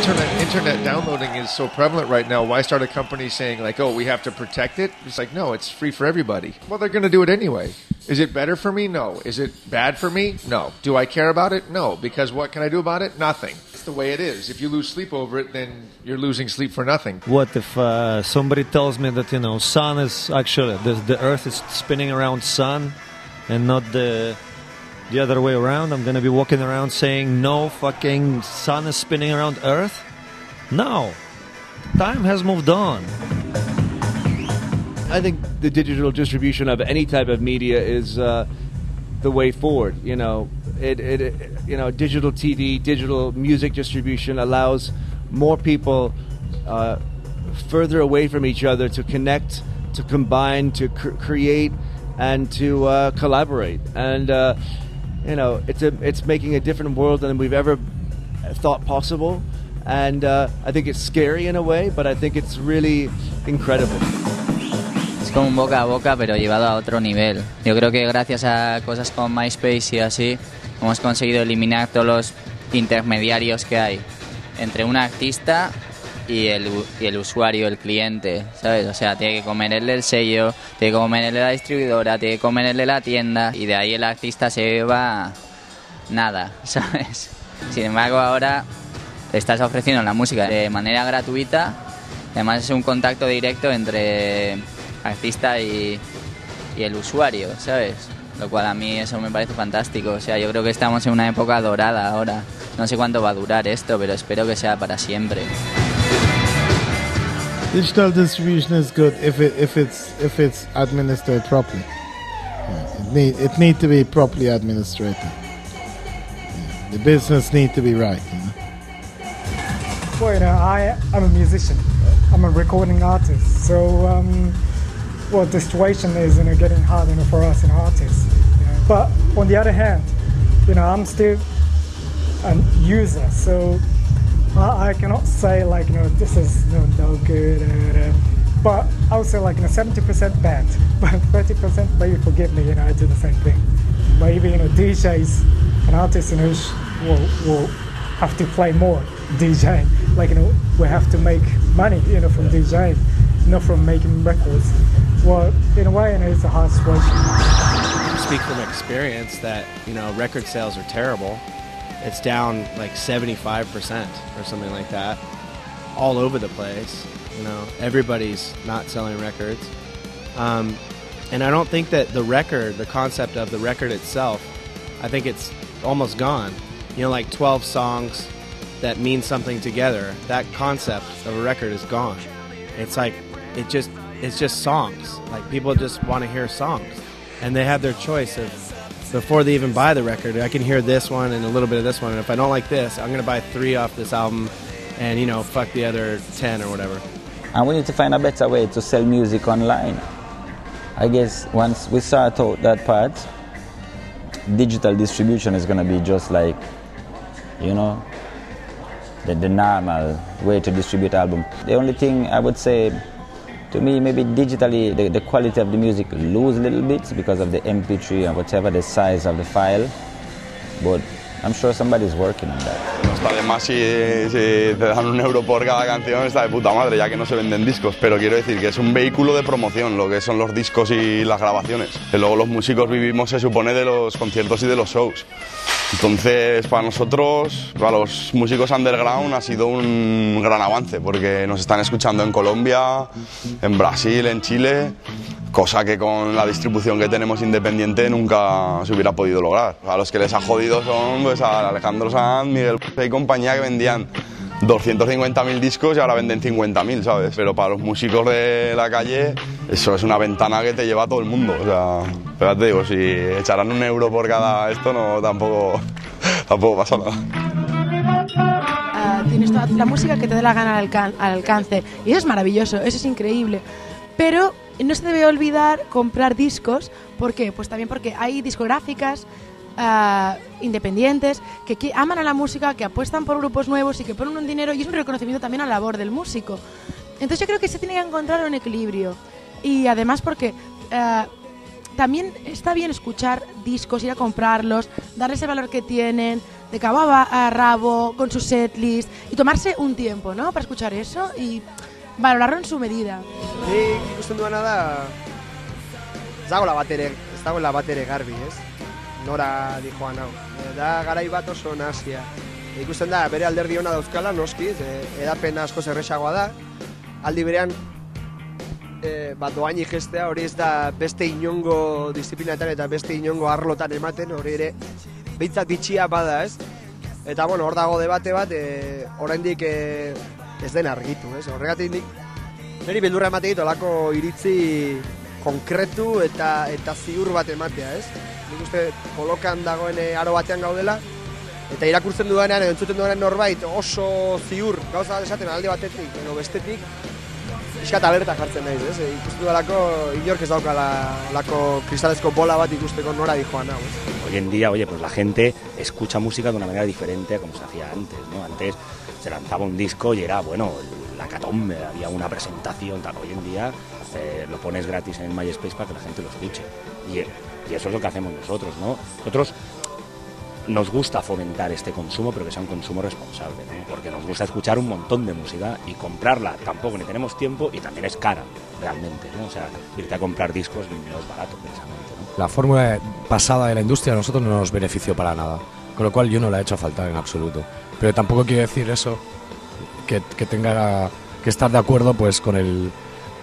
internet internet downloading is so prevalent right now. Why start a company saying like, "Oh, we have to protect it"? It's like, no, it's free for everybody. Well, they're going to do it anyway. Is it better for me? No. Is it bad for me? No. Do I care about it? No. Because what can I do about it? Nothing. It's the way it is. If you lose sleep over it, then you're losing sleep for nothing. What if uh, somebody tells me that you know sun is actually the, the Earth is spinning around sun, and not the the other way around? I'm gonna be walking around saying no, fucking sun is spinning around Earth. No, time has moved on. I think the digital distribution of any type of media is uh, the way forward. You know, it, it, it, you know, digital TV, digital music distribution allows more people uh, further away from each other to connect, to combine, to cr- create, and to uh, collaborate. And uh, you know, it's a, it's making a different world than we've ever thought possible. And uh, I think it's scary in a way, but I think it's really incredible. Es como boca a boca, pero llevado a otro nivel. Yo creo que gracias a cosas como MySpace y así, hemos conseguido eliminar todos los intermediarios que hay entre un artista y el, el usuario, el cliente, ¿sabes? O sea, tiene que comerle el sello, tiene que comerle la distribuidora, tiene que comerle la tienda y de ahí el artista se lleva nada, ¿sabes? Sin embargo, ahora estás ofreciendo la música de manera gratuita, además es un contacto directo entre artista y, y el usuario, ¿sabes? Lo cual a mí eso me parece fantástico. O sea, yo creo que estamos en una época dorada ahora. No sé cuánto va a durar esto, pero espero que sea para siempre. Digital distribution is good if it if it's if it's administered properly. Yeah, it need it need to be properly administered. Yeah, the business need to be right. You know? Well, you know, I I'm a musician. I'm a recording artist. So, um, well, the situation is you know getting harder you know, for us, know, artists. You know. But on the other hand, you know, I'm still a user, so I, I cannot say like you know this is know, no good. Uh, uh, but I would say like you know 70% bad, but 30% maybe forgive me. You know, I do the same thing. Maybe you know DJs and artists you know will will have to play more DJing. Like you know we have to make money you know from DJing, not from making records. Well, in a way, you know, it's a hard situation. speak from experience that you know record sales are terrible. It's down like 75% or something like that, all over the place. You know, everybody's not selling records, um, and I don't think that the record, the concept of the record itself, I think it's almost gone. You know, like 12 songs that mean something together. That concept of a record is gone. It's like it just it's just songs. Like people just want to hear songs, and they have their choice of before they even buy the record. I can hear this one and a little bit of this one, and if I don't like this, I'm gonna buy three off this album, and you know fuck the other ten or whatever. And we need to find a better way to sell music online. I guess once we sort out that part, digital distribution is to be just like, you know, the, the normal way to distribute album. The only thing I would say, to me, maybe digitally the, the quality of the music lose a little bit because of the MP3 and whatever the size of the file. But I'm sure somebody's working on that. Está de más si, si te dan un euro por cada canción, está de puta madre, ya que no se venden discos. Pero quiero decir que es un vehículo de promoción, lo que son los discos y las grabaciones. Que luego los músicos vivimos, se supone, de los conciertos y de los shows. Entonces, para nosotros, para los músicos underground, ha sido un gran avance, porque nos están escuchando en Colombia, en Brasil, en Chile, cosa que con la distribución que tenemos independiente nunca se hubiera podido lograr. A los que les ha jodido son pues, Alejandro Sanz, Miguel y compañía que vendían 250.000 discos y ahora venden 50.000, ¿sabes? Pero para los músicos de la calle eso es una ventana que te lleva a todo el mundo. O sea, pero te digo, si echarán un euro por cada esto, no tampoco, tampoco pasa nada. Ah, tienes toda la música que te dé la gana al, al alcance. Y eso es maravilloso, eso es increíble. Pero no se debe olvidar comprar discos. ¿Por qué? Pues también porque hay discográficas ah, independientes que, aman a la música, que apuestan por grupos nuevos y que ponen un dinero y es un reconocimiento también a la labor del músico. Entonces yo creo que se tiene que encontrar un equilibrio. Y además porque ah, también está bien escuchar discos, ir a comprarlos, darles el valor que tienen, de cabo a, rabo, con su setlist, y tomarse un tiempo, ¿no? Para escuchar eso y valorarlo en su medida. Nik ikusten duena da ez dagoela bat ere, ez dagoela bat ere garbi, ez? Nora dijoan hau. E, Da garai bat oso nasia. Ikusten da bere alderdi ona dauzkala noski, e, edapen asko zerresagoa da. Aldi berean e, bat doaini gestea hori ez da beste inongo disiplinetan eta beste inongo arlotan ematen, hori ere behintzat itxia bada, ez? Eta bueno, hor dago debate bat, e, oraindik e, ez den argitu, ez? Horregatik nik Neri beldurra emate dit olako iritzi konkretu eta eta ziur bat ematea, ez? Nik uste kolokan dagoen eh, aro batean gaudela, eta irakurtzen dudanean, edo entzuten dudanean norbait oso ziur gauza bat esaten alde batetik, edo bestetik, iskat alerta jartzen naiz, ez? E, ikusten dudalako inork ez daukala lako kristalezko bola bat ikusteko nora dijoan hau, ez? Hoy en día, oye, pues la gente escucha música de una manera diferente a como se hacía antes, ¿no? Antes se lanzaba un disco y era, bueno, la había una presentación, tal. Hoy en día eh, lo pones gratis en MySpace para que la gente lo escuche. Y, y eso es lo que hacemos nosotros, ¿no? Nosotros nos gusta fomentar este consumo, pero que sea un consumo responsable, ¿no? Porque nos gusta escuchar un montón de música y comprarla tampoco ni tenemos tiempo y también es cara, realmente, ¿no? O sea, irte a comprar discos no es barato, precisamente, ¿no? La fórmula pasada de la industria a nosotros no nos benefició para nada, con lo cual yo no la he hecho faltar en absoluto. Pero tampoco quiero decir eso, que, que tenga que estar de acuerdo pues con el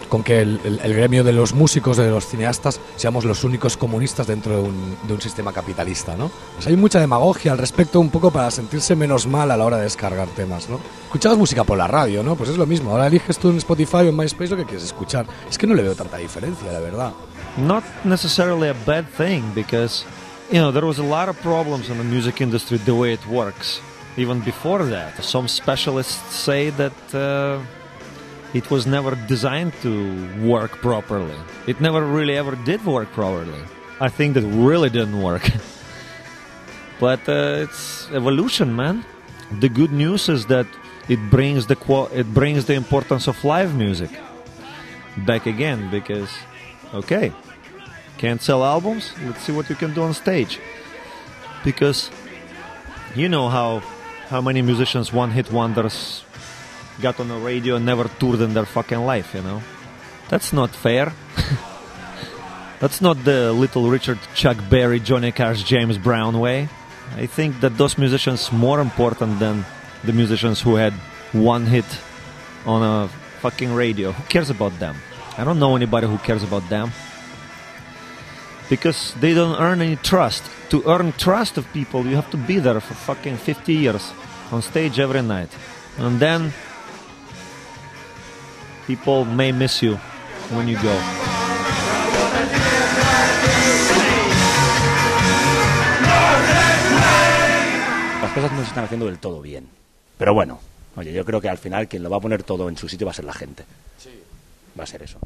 con que el, el- el gremio de los músicos, de los cineastas, seamos los únicos comunistas dentro de un, de un sistema capitalista, ¿no? Pues hay mucha demagogia al respecto un poco para sentirse menos mal a la hora de descargar temas, ¿no? Escuchabas música por la radio, ¿no? Pues es lo mismo, ahora eliges tú en Spotify o en MySpace lo que quieres escuchar. Es que no le veo tanta diferencia, la verdad. not necessarily a bad thing because you know there was a lot of problems in the music industry the way it works even before that. Some specialists say that uh, it was never designed to work properly. It never really ever did work properly. I think that really didn't work. But uh, it's evolution man. The good news is that it brings the it brings the importance of live music back again because okay can't sell albums? Let's see what you can do on stage. Because you know how how many musicians one hit wonders got on the radio and never toured in their fucking life you know? That's not fair. That's not the little richard chuck berry johnny cash james brown way. I think that those musicians more important than the musicians who had one hit on a fucking radio. Who cares about them? I don't know anybody who cares about them because they don't earn any trust. To earn trust of people, you have to be there for fucking 50 years on stage every night. And then people may miss you when you go. Las cosas no se están haciendo del todo bien. Pero bueno, oye, yo creo que al final quien lo va a poner todo en su sitio va a ser la gente. Va a ser eso.